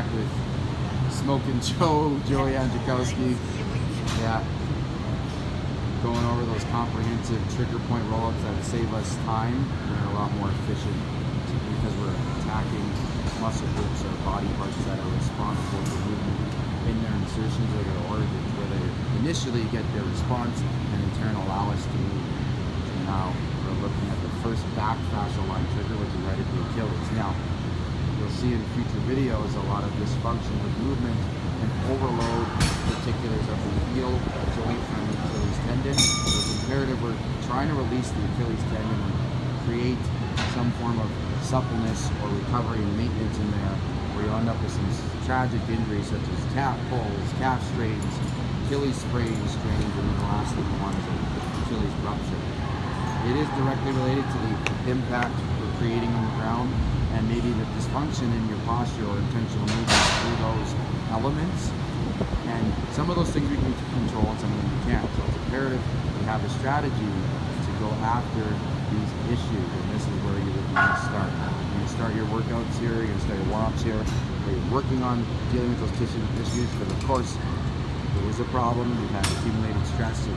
back with Smoking Joe, Joey Andrzejkowski. Yeah. Going over those comprehensive trigger point rollouts that save us time. We're a lot more efficient because we're attacking muscle groups or body parts that are responsible for movement in their insertions or their organs, where they initially get their response and in turn allow us to move. So now we're looking at the first back fascial line trigger, which is right at the Achilles. Now, you'll see in future videos a lot of dysfunction with movement and overload particulars of the heel joint and the Achilles tendon. So it's imperative we're trying to release the Achilles tendon and create some form of suppleness or recovery and maintenance in there where you end up with some tragic injuries such as calf pulls, calf strains, Achilles sprains, strains, and then the last thing you want is an Achilles rupture. It is directly related to the impact we're creating on the ground and maybe the dysfunction in your posture or intentional movement through those elements. And some of those things we can control and some of them we can't. So it's imperative we have a strategy to go after these issues. And this is where you would want to start. You start your workouts here, you're gonna start your warm-ups here, where you're working on dealing with those tissue issues, because of course there is a problem. You've had accumulated stress of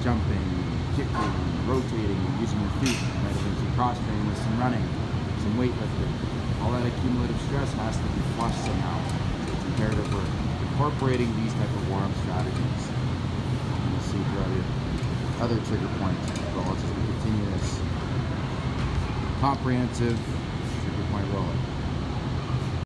jumping, kicking, rotating, using your feet. You might have been some cross training with some running, some weightlifting. All that accumulative stress has to be flushed somehow. So it's imperative incorporating these type of warm-up strategies. And you'll see throughout the other trigger points as well we continue this comprehensive trigger point rollout.